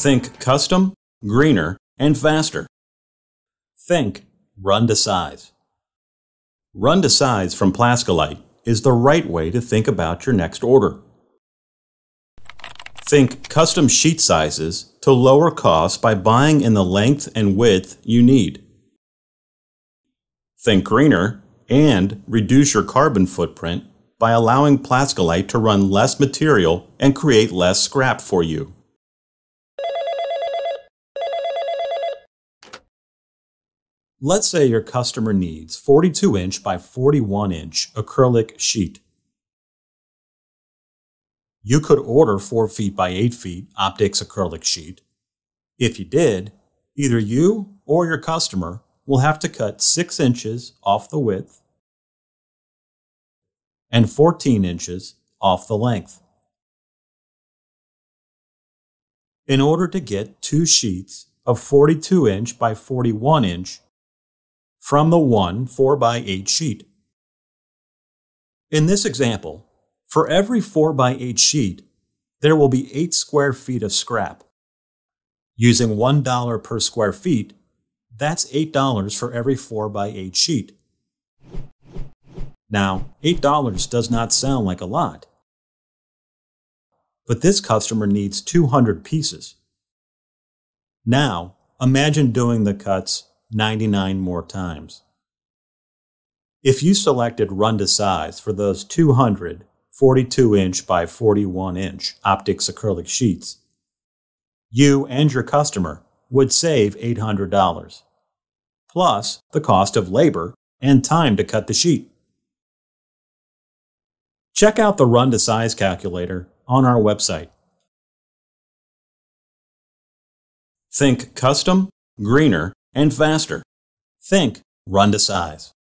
Think custom, greener, and faster. Think run to size. Run to size from Plaskolite is the right way to think about your next order. Think custom sheet sizes to lower costs by buying in the length and width you need. Think greener and reduce your carbon footprint by allowing Plaskolite to run less material and create less scrap for you. Let's say your customer needs 42 inch by 41 inch acrylic sheet. You could order 4 feet by 8 feet OPTIX acrylic sheet. If you did, either you or your customer will have to cut 6 inches off the width and 14 inches off the length. In order to get two sheets of 42 inch by 41 inch from the one 4x8 sheet. In this example, for every 4x8 sheet, there will be 8 square feet of scrap. Using $1 per square feet, that's $8 for every 4x8 sheet. Now, $8 does not sound like a lot. But this customer needs 200 pieces. Now, imagine doing the cuts 99 more times. If you selected run to size for those 200 42 inch by 41 inch OPTIX acrylic sheets, you and your customer would save $800, plus the cost of labor and time to cut the sheet. Check out the run to size calculator on our website. Think custom, greener, and faster. Think run to size.